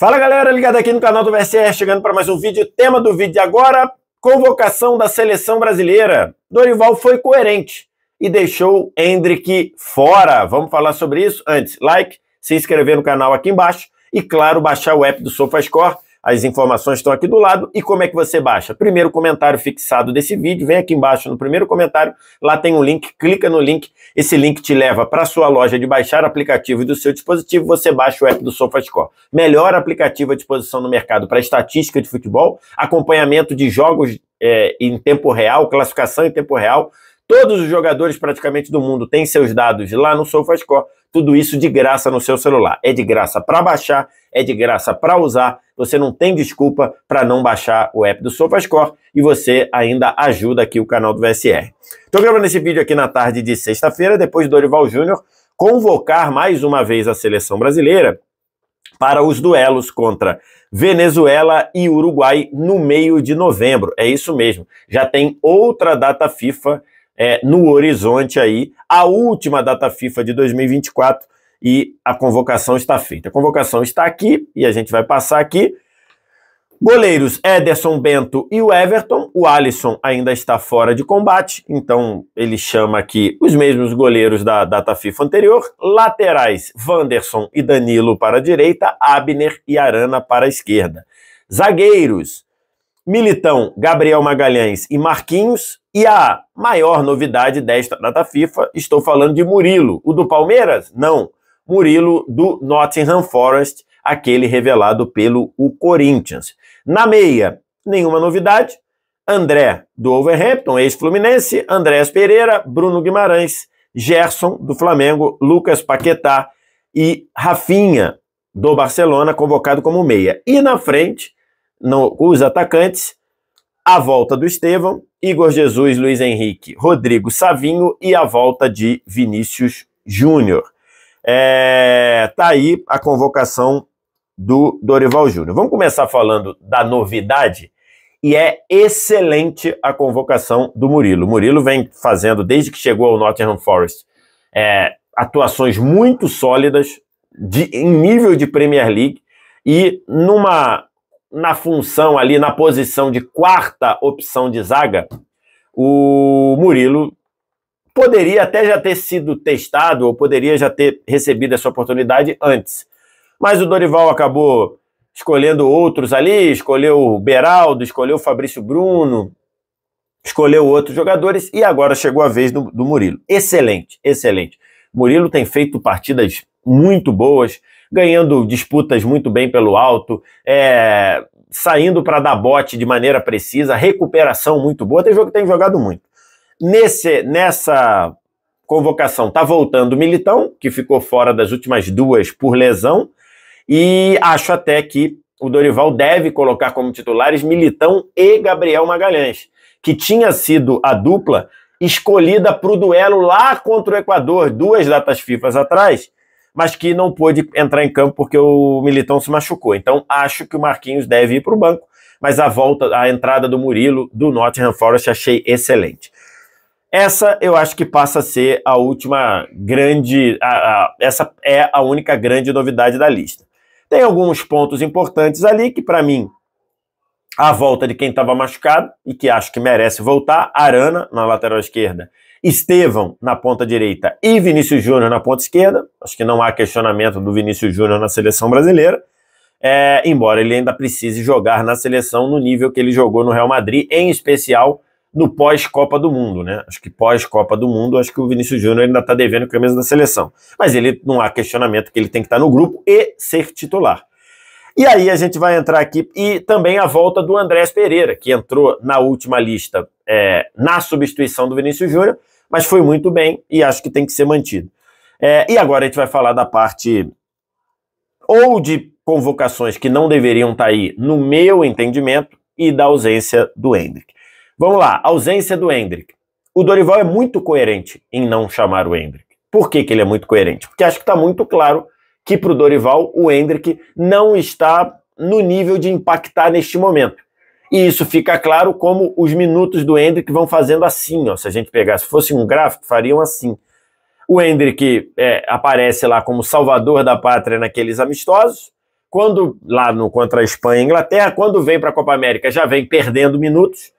Fala galera, ligado aqui no canal do VSR, chegando para mais um vídeo. Tema do vídeo agora: convocação da seleção brasileira. Dorival foi coerente e deixou Hendrick fora. Vamos falar sobre isso? Antes, like, se inscrever no canal aqui embaixo e, claro, baixar o app do SofaScore as informações estão aqui do lado. E como é que você baixa? Primeiro comentário fixado desse vídeo, vem aqui embaixo no primeiro comentário, lá tem um link, clica no link, esse link te leva para a sua loja de baixar aplicativo do seu dispositivo, você baixa o app do SofaScore. Melhor aplicativo à disposição no mercado para estatística de futebol, acompanhamento de jogos é, em tempo real, classificação em tempo real, Todos os jogadores praticamente do mundo têm seus dados lá no SofaScore, tudo isso de graça no seu celular. É de graça para baixar, é de graça para usar. Você não tem desculpa para não baixar o app do SofaScore e você ainda ajuda aqui o canal do VSR. Estou gravando esse vídeo aqui na tarde de sexta-feira, depois do Dorival Júnior convocar mais uma vez a seleção brasileira para os duelos contra Venezuela e Uruguai no meio de novembro. É isso mesmo. Já tem outra data FIFA é, no horizonte aí a última data FIFA de 2024 e a convocação está feita. A convocação está aqui e a gente vai passar aqui. Goleiros Ederson Bento e o Everton. O Alisson ainda está fora de combate, então ele chama aqui os mesmos goleiros da data FIFA anterior. Laterais Wanderson e Danilo para a direita, Abner e Arana para a esquerda. Zagueiros Militão, Gabriel Magalhães e Marquinhos. E a maior novidade desta data FIFA, estou falando de Murilo. O do Palmeiras? Não. Murilo do Nottingham Forest, aquele revelado pelo o Corinthians. Na meia, nenhuma novidade. André do Overhampton, ex-Fluminense, Andréas Pereira, Bruno Guimarães, Gerson do Flamengo, Lucas Paquetá e Rafinha do Barcelona, convocado como meia. E na frente, no, os atacantes, a volta do Estevão, Igor Jesus, Luiz Henrique, Rodrigo Savinho e a volta de Vinícius Júnior. É, tá aí a convocação do Dorival Júnior. Vamos começar falando da novidade. E é excelente a convocação do Murilo. O Murilo vem fazendo, desde que chegou ao Nottingham Forest, é, atuações muito sólidas, de, em nível de Premier League, e numa na função ali, na posição de quarta opção de zaga, o Murilo poderia até já ter sido testado ou poderia já ter recebido essa oportunidade antes. Mas o Dorival acabou escolhendo outros ali, escolheu o Beraldo, escolheu o Fabrício Bruno, escolheu outros jogadores e agora chegou a vez do, do Murilo. Excelente, excelente. Murilo tem feito partidas muito boas, ganhando disputas muito bem pelo alto, é, saindo para dar bote de maneira precisa, recuperação muito boa. Tem jogo que tem jogado muito. Nesse, nessa convocação tá voltando o Militão, que ficou fora das últimas duas por lesão, e acho até que o Dorival deve colocar como titulares Militão e Gabriel Magalhães, que tinha sido a dupla escolhida para o duelo lá contra o Equador, duas datas FIFA atrás, mas que não pôde entrar em campo porque o Militão se machucou. Então acho que o Marquinhos deve ir para o banco, mas a volta, a entrada do Murilo do Nottingham Forest achei excelente. Essa eu acho que passa a ser a última grande. A, a, essa é a única grande novidade da lista. Tem alguns pontos importantes ali que, para mim, a volta de quem estava machucado e que acho que merece voltar: Arana na lateral esquerda Estevão na ponta direita e Vinícius Júnior na ponta esquerda. Acho que não há questionamento do Vinícius Júnior na seleção brasileira. É, embora ele ainda precise jogar na seleção no nível que ele jogou no Real Madrid, em especial no pós-Copa do Mundo, né? Acho que pós-Copa do Mundo, acho que o Vinícius Júnior ainda está devendo camisa da seleção. Mas ele não há questionamento que ele tem que estar tá no grupo e ser titular. E aí a gente vai entrar aqui e também a volta do Andrés Pereira, que entrou na última lista é, na substituição do Vinícius Júnior, mas foi muito bem e acho que tem que ser mantido. É, e agora a gente vai falar da parte ou de convocações que não deveriam estar tá aí, no meu entendimento, e da ausência do Hendrick. Vamos lá, ausência do Hendrick. O Dorival é muito coerente em não chamar o Hendrick. Por que, que ele é muito coerente? Porque acho que está muito claro que para o Dorival o Hendrick não está no nível de impactar neste momento. E isso fica claro como os minutos do Hendrick vão fazendo assim, ó. Se a gente pegar, se fosse um gráfico, fariam assim. O Hendrick é, aparece lá como salvador da pátria naqueles amistosos, quando lá no contra a Espanha e Inglaterra, quando vem para a Copa América, já vem perdendo minutos.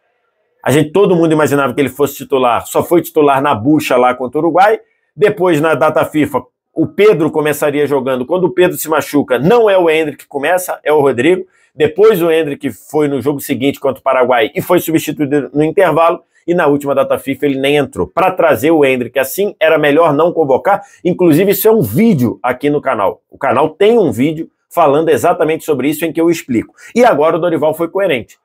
A gente todo mundo imaginava que ele fosse titular, só foi titular na bucha lá contra o Uruguai. Depois na data FIFA, o Pedro começaria jogando. Quando o Pedro se machuca, não é o Hendrick que começa, é o Rodrigo. Depois o Hendrick foi no jogo seguinte contra o Paraguai e foi substituído no intervalo. E na última data FIFA ele nem entrou. Para trazer o Hendrick assim, era melhor não convocar. Inclusive, isso é um vídeo aqui no canal. O canal tem um vídeo falando exatamente sobre isso em que eu explico. E agora o Dorival foi coerente.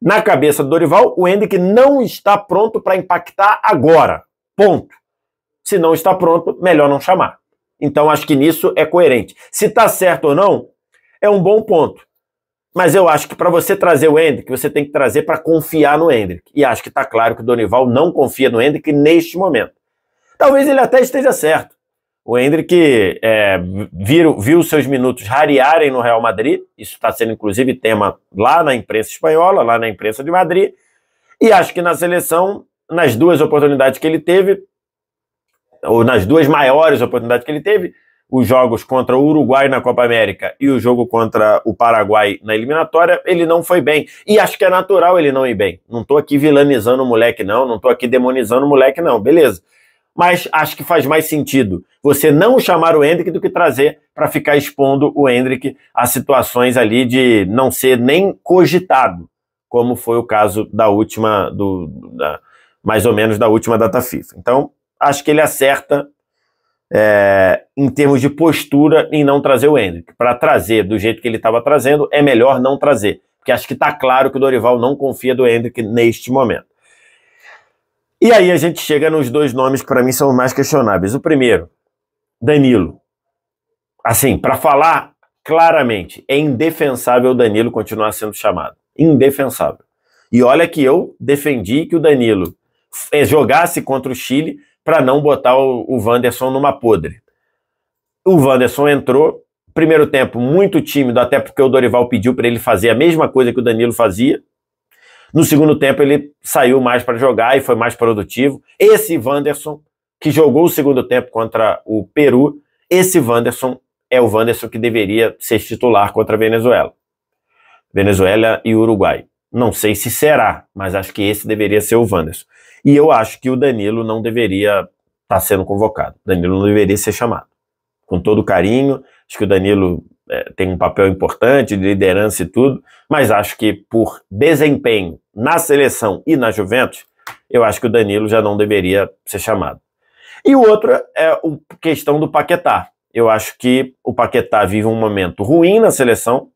Na cabeça do Dorival, o Hendrick não está pronto para impactar agora. Ponto. Se não está pronto, melhor não chamar. Então acho que nisso é coerente. Se está certo ou não, é um bom ponto. Mas eu acho que para você trazer o Hendrick, você tem que trazer para confiar no Hendrick. E acho que está claro que o Dorival não confia no Hendrick neste momento. Talvez ele até esteja certo. O Hendrick é, viu, viu seus minutos rarearem no Real Madrid. Isso está sendo, inclusive, tema lá na imprensa espanhola, lá na imprensa de Madrid. E acho que na seleção, nas duas oportunidades que ele teve, ou nas duas maiores oportunidades que ele teve, os jogos contra o Uruguai na Copa América e o jogo contra o Paraguai na eliminatória, ele não foi bem. E acho que é natural ele não ir bem. Não estou aqui vilanizando o moleque, não. Não estou aqui demonizando o moleque, não. Beleza. Mas acho que faz mais sentido você não chamar o Hendrick do que trazer para ficar expondo o Hendrick a situações ali de não ser nem cogitado, como foi o caso da última, do, da, mais ou menos da última data FIFA. Então, acho que ele acerta é, em termos de postura em não trazer o Hendrick. Para trazer do jeito que ele estava trazendo, é melhor não trazer. Porque acho que está claro que o Dorival não confia do Hendrick neste momento. E aí a gente chega nos dois nomes que para mim são mais questionáveis. O primeiro, Danilo. Assim, para falar claramente, é indefensável o Danilo continuar sendo chamado. Indefensável. E olha que eu defendi que o Danilo jogasse contra o Chile para não botar o, o Wanderson numa podre. O Wanderson entrou, primeiro tempo muito tímido, até porque o Dorival pediu para ele fazer a mesma coisa que o Danilo fazia. No segundo tempo ele saiu mais para jogar e foi mais produtivo. Esse Wanderson, que jogou o segundo tempo contra o Peru, esse Wanderson é o Wanderson que deveria ser titular contra a Venezuela. Venezuela e Uruguai. Não sei se será, mas acho que esse deveria ser o Wanderson. E eu acho que o Danilo não deveria estar tá sendo convocado. Danilo não deveria ser chamado. Com todo carinho, acho que o Danilo é, tem um papel importante de liderança e tudo, mas acho que por desempenho na seleção e na Juventus, eu acho que o Danilo já não deveria ser chamado. E o outro é a questão do Paquetá. Eu acho que o Paquetá vive um momento ruim na seleção,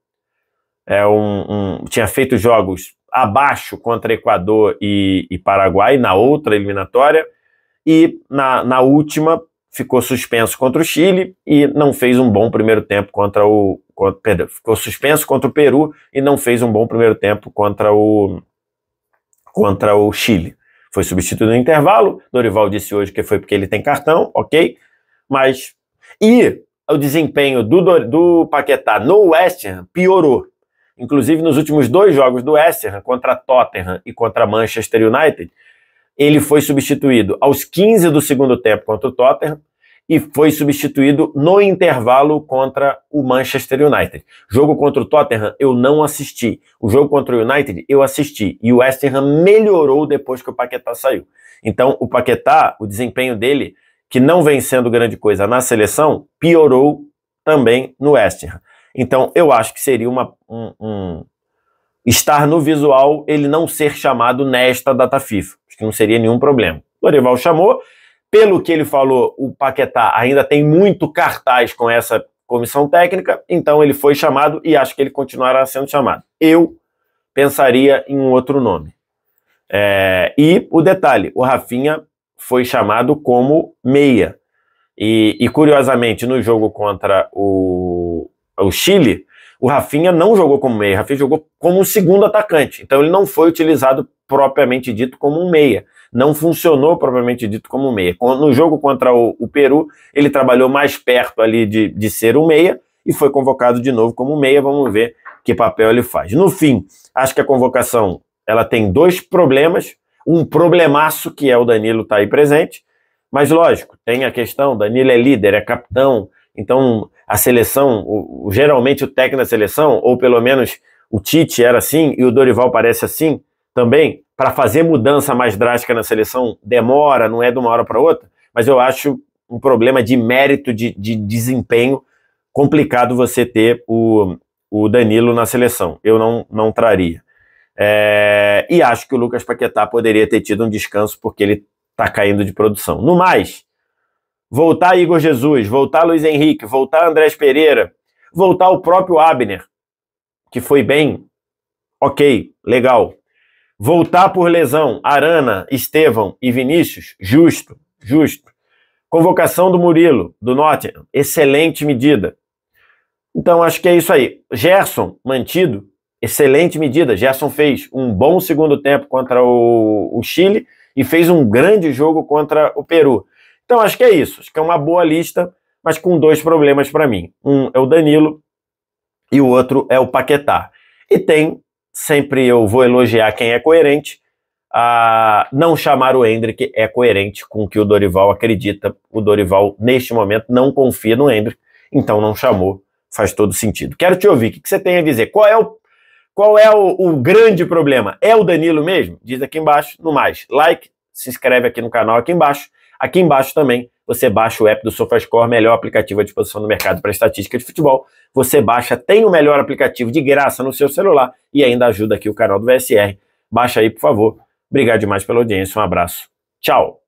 é um, um, tinha feito jogos abaixo contra Equador e, e, Paraguai na outra eliminatória e na, na última ficou suspenso contra o Chile e não fez um bom primeiro tempo contra o contra, perdão, ficou suspenso contra o Peru e não fez um bom primeiro tempo contra o contra o Chile. Foi substituído no intervalo. Dorival disse hoje que foi porque ele tem cartão, ok? Mas e o desempenho do, do Paquetá no West Ham piorou. Inclusive, nos últimos dois jogos do West contra Tottenham e contra Manchester United, ele foi substituído aos 15 do segundo tempo contra o Tottenham e foi substituído no intervalo contra o Manchester United. Jogo contra o Tottenham eu não assisti. O jogo contra o United eu assisti. E o West melhorou depois que o Paquetá saiu. Então, o Paquetá, o desempenho dele, que não vem sendo grande coisa na seleção, piorou também no West. Então, eu acho que seria uma, um, um, estar no visual ele não ser chamado nesta data FIFA. Acho que não seria nenhum problema. Dorival chamou. Pelo que ele falou, o Paquetá ainda tem muito cartaz com essa comissão técnica, então ele foi chamado e acho que ele continuará sendo chamado. Eu pensaria em um outro nome. É, e o detalhe: o Rafinha foi chamado como meia. E, e curiosamente, no jogo contra o, o Chile, o Rafinha não jogou como meia, o Rafinha jogou como um segundo atacante. Então ele não foi utilizado propriamente dito como um meia. Não funcionou propriamente dito como um meia. No jogo contra o, o Peru, ele trabalhou mais perto ali de, de ser um meia e foi convocado de novo como meia. Vamos ver que papel ele faz. No fim, acho que a convocação ela tem dois problemas. Um problemaço que é o Danilo estar tá aí presente, mas lógico, tem a questão, Danilo é líder, é capitão, então a seleção, o, geralmente o técnico da seleção, ou pelo menos o Tite era assim, e o Dorival parece assim também, para fazer mudança mais drástica na seleção, demora, não é de uma hora para outra, mas eu acho um problema de mérito, de, de desempenho, complicado você ter o, o Danilo na seleção. Eu não, não traria. É, e acho que o Lucas Paquetá poderia ter tido um descanso porque ele está caindo de produção. No mais, voltar Igor Jesus, voltar Luiz Henrique, voltar Andrés Pereira, voltar o próprio Abner, que foi bem, ok, legal. Voltar por lesão, Arana, Estevão e Vinícius, justo, justo. Convocação do Murilo, do Nottingham, excelente medida. Então acho que é isso aí. Gerson, mantido, excelente medida. Gerson fez um bom segundo tempo contra o, o Chile e fez um grande jogo contra o Peru. Então acho que é isso. Acho que é uma boa lista, mas com dois problemas para mim. Um é o Danilo e o outro é o Paquetá. E tem, sempre eu vou elogiar quem é coerente, a não chamar o Hendrick é coerente com o que o Dorival acredita. O Dorival, neste momento, não confia no Hendrick, então não chamou. Faz todo sentido. Quero te ouvir. O que você tem a dizer? Qual é o, qual é o, o grande problema? É o Danilo mesmo? Diz aqui embaixo. No mais, like, se inscreve aqui no canal aqui embaixo. Aqui embaixo também você baixa o app do SofaScore, melhor aplicativo à disposição do mercado para estatística de futebol. Você baixa, tem o melhor aplicativo de graça no seu celular e ainda ajuda aqui o canal do VSR. Baixa aí, por favor. Obrigado demais pela audiência. Um abraço. Tchau.